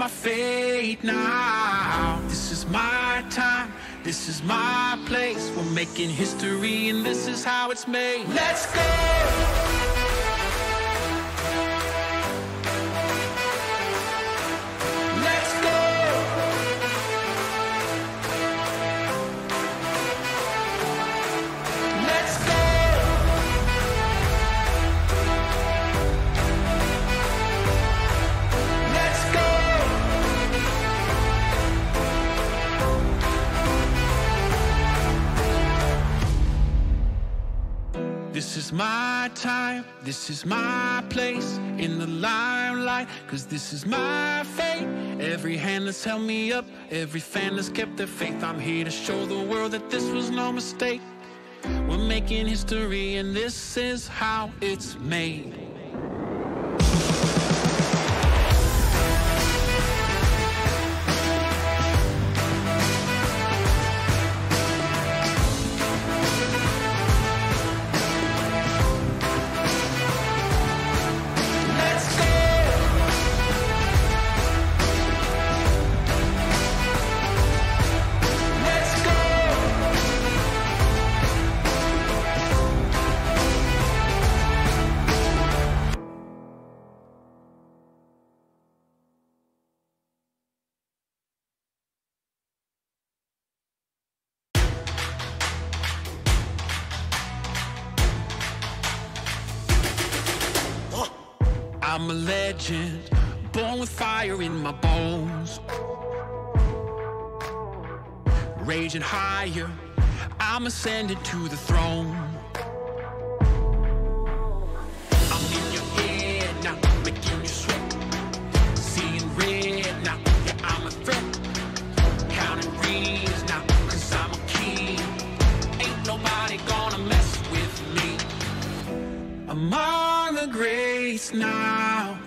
my fate now. This is my time, this is my place. We're making history, and this is how it's made. Let's go! My time, this is my place in the limelight, cause this is my fate. Every hand that's held me up, every fan that's kept their faith. I'm here to show the world that this was no mistake. We're making history, and this is how it's made. Born with fire in my bones. Raging higher, I'm ascending to the throne. I'm in your head now, making you sweat. Seeing red now, yeah, I'm a threat. Counting rings now, cause I'm a king. Ain't nobody gonna mess with me. Among the greats now,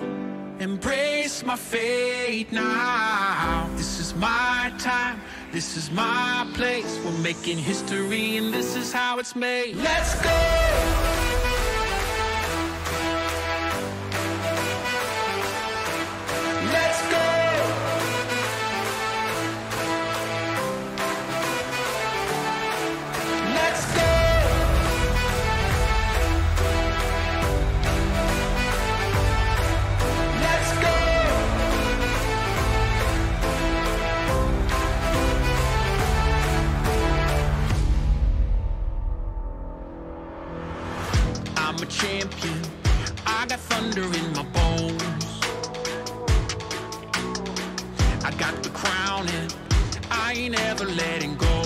embrace my fate now. This is my time, this is my place. We're making history, and this is how it's made. Let's go! Letting go.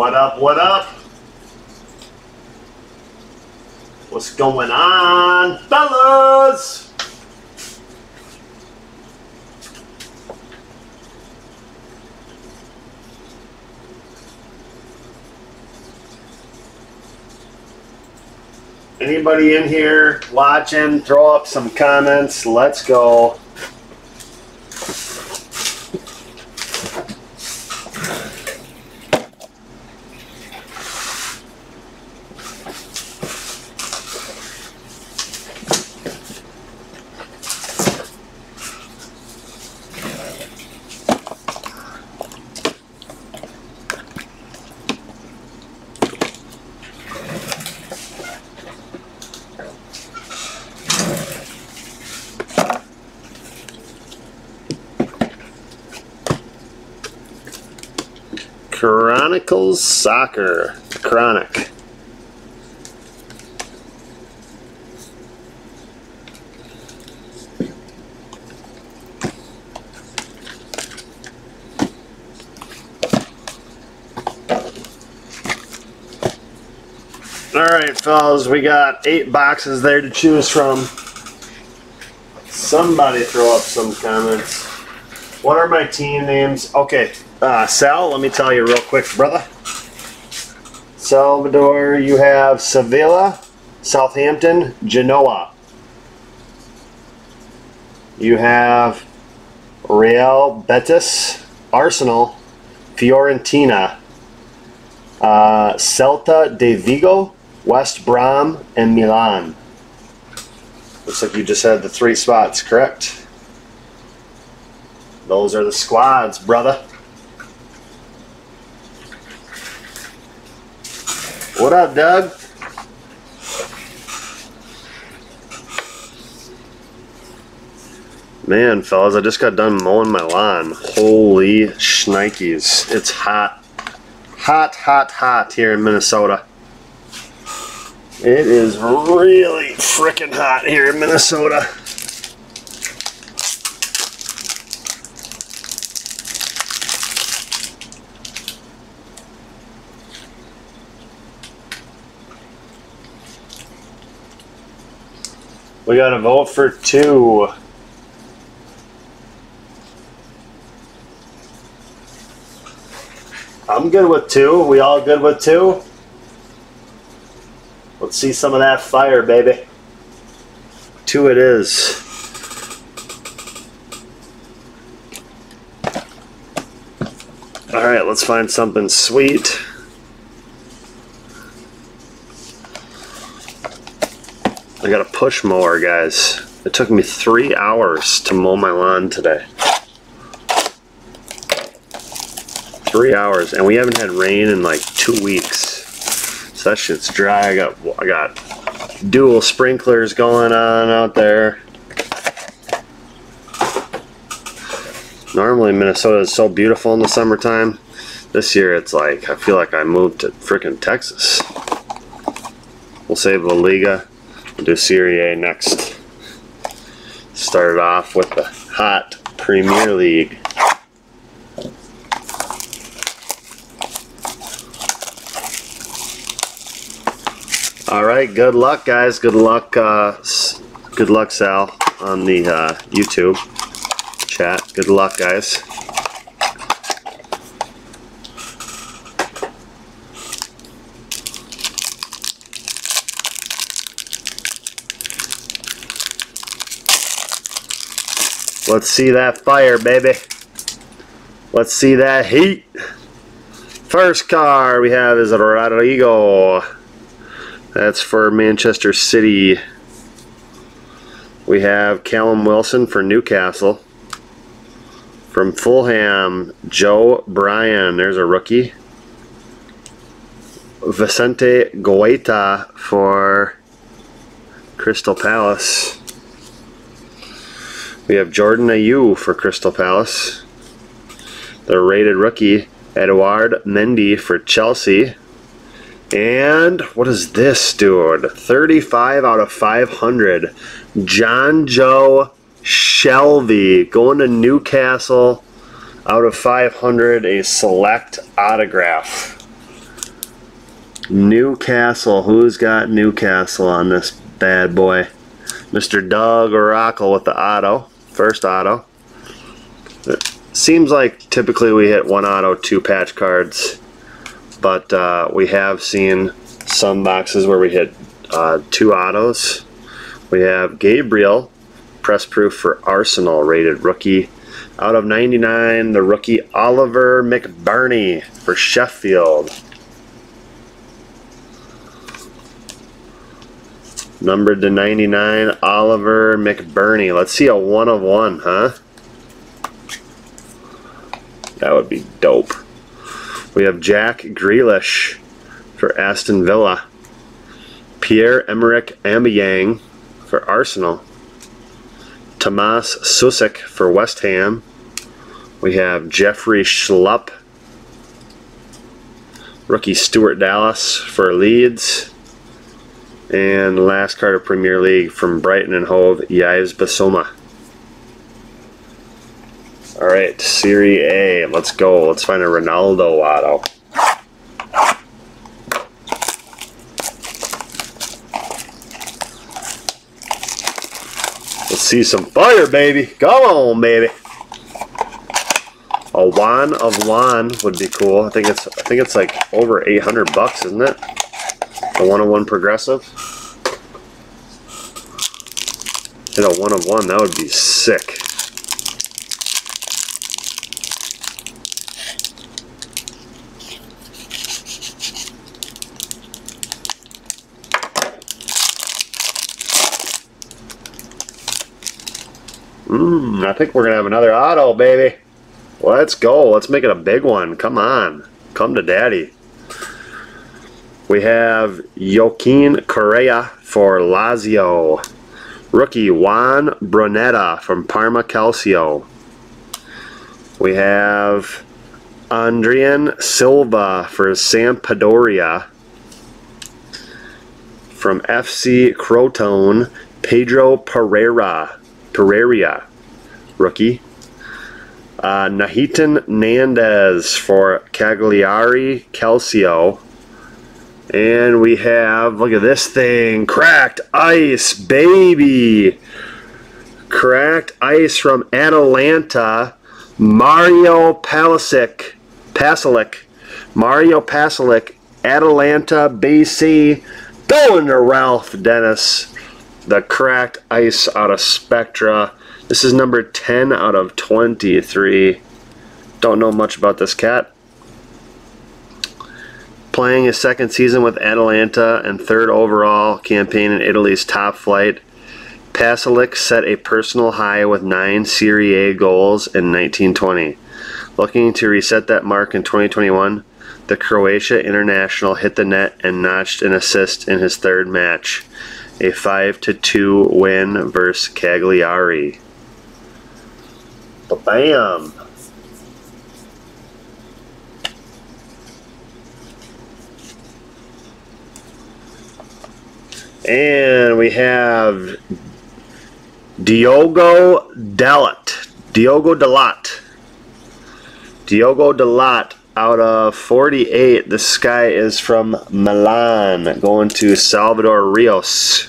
What up, what up? What's going on, fellas? Anybody in here watching? Throw up some comments. Let's go. Chronicles Soccer. Chronic. All right, fellas, we got eight boxes there to choose from. Somebody throw up some comments. What are my team names? Okay, uh, Sal, let me tell you real quick, brother. Salvador, you have Sevilla, Southampton, Genoa. You have Real Betis, Arsenal, Fiorentina, uh, Celta de Vigo, West Brom, and Milan. Looks like you just had the three spots, correct? Those are the squads, brother. What up, Doug? Man, fellas, I just got done mowing my lawn. Holy shnikes. It's hot. Hot, hot, hot here in Minnesota. It is really freaking hot here in Minnesota. We got a vote for two. I'm good with two. We all good with two? Let's see some of that fire, baby. Two it is. All right, let's find something sweet. I got a push mower, guys. It took me three hours to mow my lawn today. Three hours, and we haven't had rain in like two weeks. So that shit's dry. I got I got dual sprinklers going on out there. Normally Minnesota is so beautiful in the summertime. This year it's like I feel like I moved to freaking Texas. We'll save La Liga. Do Serie A next. Started off with the hot Premier League. All right, good luck, guys. Good luck, uh, good luck, Sal, on the uh, YouTube chat. Good luck, guys. Let's see that fire, baby. Let's see that heat. First car we have is Rodrigo. That's for Manchester City. We have Callum Wilson for Newcastle. From Fulham, Joe Bryan. There's a rookie. Vicente Guaita for Crystal Palace. We have Jordan Ayew for Crystal Palace. The rated rookie, Edouard Mendy for Chelsea. And what is this, dude? 35 out of 500. Jonjo Shelvey going to Newcastle out of 500. A select autograph. Newcastle. Who's got Newcastle on this bad boy? Mr. Doug Oracle with the auto. First auto. It seems like typically we hit one auto, two patch cards but uh, we have seen some boxes where we hit uh, two autos. We have Gabriel, press proof for Arsenal, rated rookie. Out of 99, the rookie Oliver McBurnie for Sheffield. Numbered to 99, Oliver McBurnie. Let's see a one of one, huh? That would be dope. We have Jack Grealish for Aston Villa. Pierre-Emerick Aubameyang for Arsenal. Tomas Soucek for West Ham. We have Jeffrey Schlupp. Rookie Stuart Dallas for Leeds. And last card of Premier League from Brighton and Hove, Yves Bissouma. All right, Serie A. Let's go. Let's find a Ronaldo auto. Let's see some fire, baby. Go on, baby. A one of one would be cool. I think it's I think it's like over 800 bucks, isn't it? The one of one progressive. Hit a one of one, that would be sick. Mmm, I think we're gonna have another auto, baby. Let's go. Let's make it a big one. Come on. Come to daddy. We have Joaquin Correa for Lazio. Rookie Juan Brunetta from Parma Calcio. We have Adrian Silva for Sampdoria. From FC Crotone, Pedro Pereira. Pereira, rookie. Uh, Nahitan Nandez for Cagliari Calcio. And we have, look at this thing, cracked ice, baby. Cracked ice from Atalanta, Mario Palisic. Pasalic. Mario Pasalic, Atalanta BC. Going to Ralph Dennis. The cracked ice out of Spectra. This is number 10 out of 23. Don't know much about this cat playing his second season with Atalanta and third overall campaign in Italy's top flight. Pasalic set a personal high with nine Serie A goals in 1920. Looking to reset that mark in 2021, the Croatia international hit the net and notched an assist in his third match, a 5-2 win versus Cagliari. Bam! And we have Diogo Dalot. Diogo Dalot. Diogo Dalot out of 48. This guy is from Milan, going to Salvador Rios.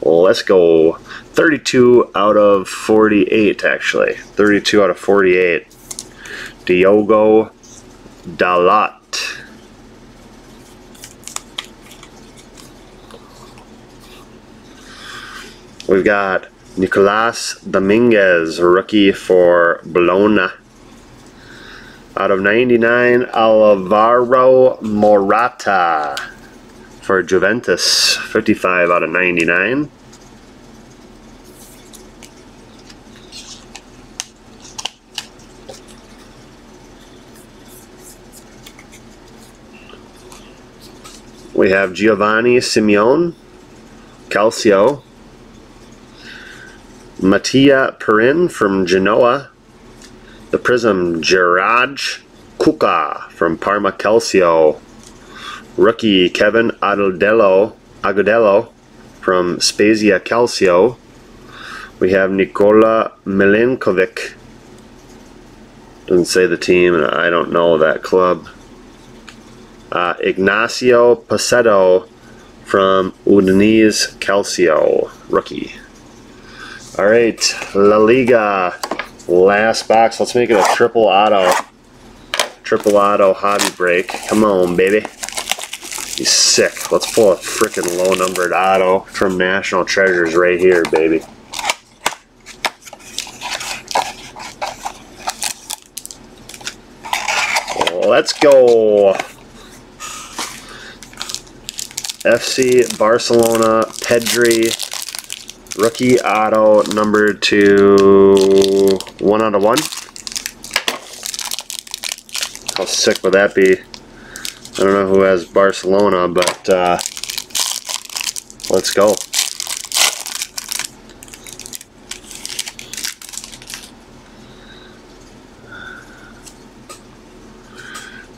Let's go. 32 out of 48, actually. 32 out of 48. Diogo Dalot. We've got Nicolas Dominguez, rookie for Bologna. Out of 99, Alvaro Morata for Juventus, 55 out of 99. We have Giovanni Simeone, Calcio, Mattia Perin from Genoa. The Prism Gerard Kuka from Parma Calcio. Rookie Kevin Agudelo, Agudelo from Spezia Calcio. We have Nikola Milinkovic. Doesn't say the team, and I don't know that club. Uh, Ignacio Pussetto from Udinese Calcio, rookie. All right, La Liga, last box. Let's make it a triple auto. Triple auto hobby break. Come on, baby. He's sick. Let's pull a freaking low numbered auto from National Treasures right here, baby. Let's go. FC Barcelona, Pedri, Rookie auto number two, one out of one. How sick would that be? I don't know who has Barcelona, but uh, let's go.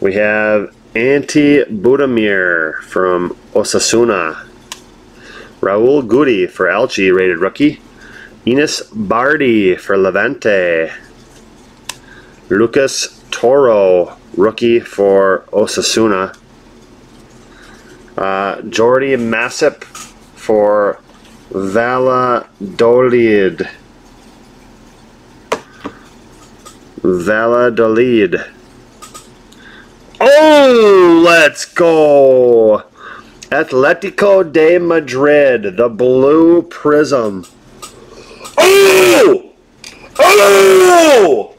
We have Ante Budimir from Osasuna. Raul Guti for Elche, rated rookie. Enis Bardi for Levante. Lucas Toro, rookie for Osasuna. Uh, Jordi Massip for Valladolid. Valladolid. Oh, let's go. Atletico de Madrid, the blue prism. Oh! Oh!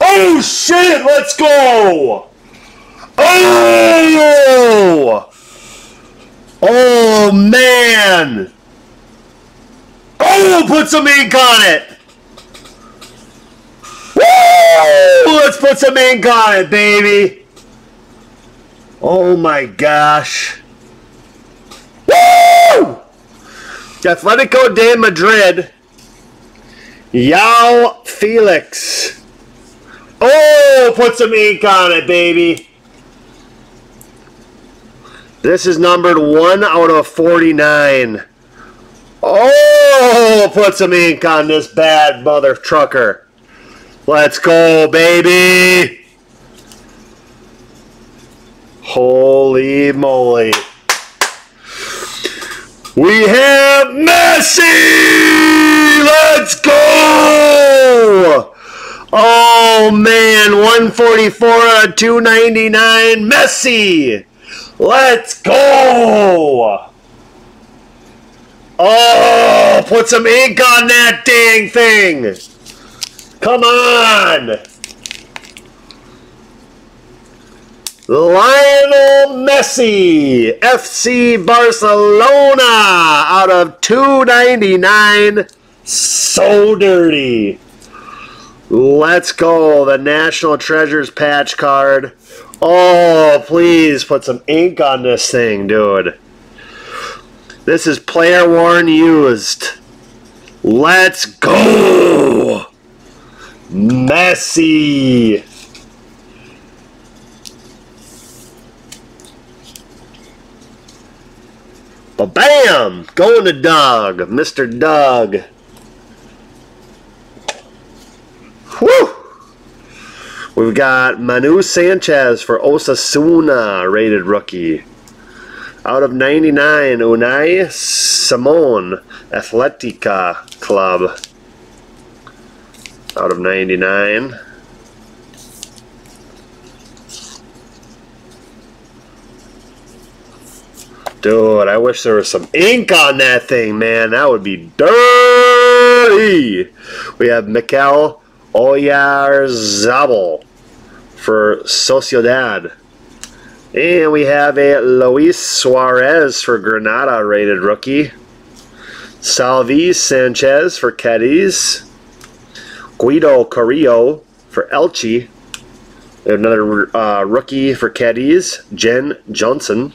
Oh shit, let's go! Oh! Oh man! Oh, put some ink on it! Woo! Let's put some ink on it, baby! Oh my gosh. Woo! Atletico de Madrid. Joao Felix. Oh, put some ink on it, baby. This is numbered 1 out of 49. Oh, put some ink on this bad mother trucker. Let's go, baby. Holy moly. We have Messi! Let's go! Oh man, 144 out of 299. Messi! Let's go! Oh, put some ink on that dang thing! Come on! Lionel Messi, FC Barcelona, out of 299. So dirty. Let's go. The National Treasures patch card. Oh, please put some ink on this thing, dude. This is player worn used. Let's go. Messi. Bam! Going to Doug. Mr. Doug. Whew! We've got Manu Sanchez for Osasuna, rated rookie. Out of 99, Unai Simon, Athletic Club. Out of 99. Dude, I wish there was some ink on that thing, man. That would be dirty. We have Mikel Oyarzabal for Sociedad. And we have a Luis Suarez for Granada rated rookie. Salvi Sanchez for Cadiz. Guido Carrillo for Elche. Another uh, rookie for Cadiz, Jen Johnson.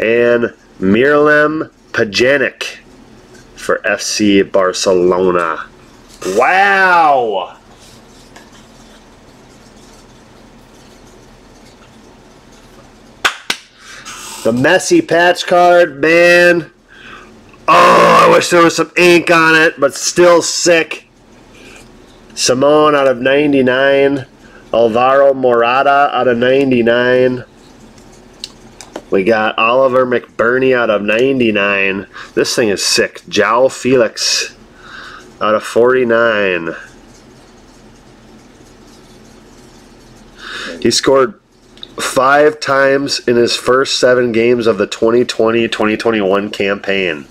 And Miralem Pjanic for FC Barcelona. Wow! The Messi patch card, man. Oh, I wish there was some ink on it, but still sick. Simone out of 99. Alvaro Morata out of 99. We got Oliver McBurnie out of 99. This thing is sick. Joao Felix out of 49. He scored five times in his first seven games of the 2020-2021 campaign.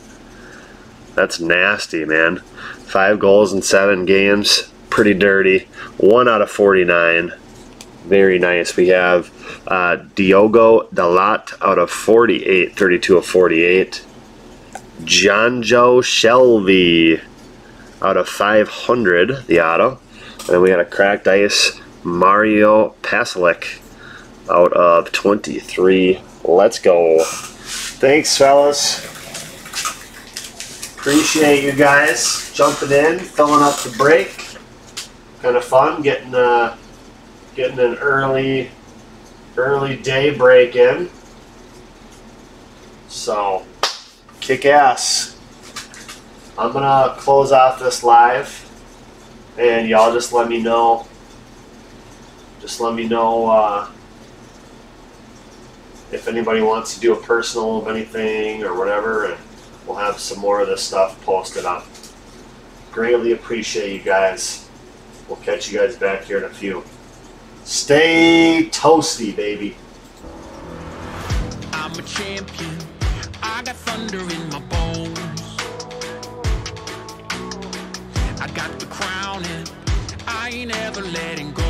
That's nasty, man. Five goals in seven games. Pretty dirty. One out of 49. Very nice. We have uh, Diogo Dalot out of 48, 32 of 48. Jonjo Shelvey out of 500, the auto. And then we had a cracked ice Mario Pasalic out of 23. Let's go. Thanks, fellas. Appreciate you guys jumping in, filling up the break. Kind of fun getting uh, getting an early early day break in. So, kick ass. I'm gonna close off this live, and y'all just let me know. Just let me know. Uh, if anybody wants to do a personal of anything or whatever, and we'll have some more of this stuff posted up. Greatly appreciate you guys. We'll catch you guys back here in a few. Stay toasty, baby. I'm a champion. I got thunder in my bones. I got the crown and I ain't ever letting go.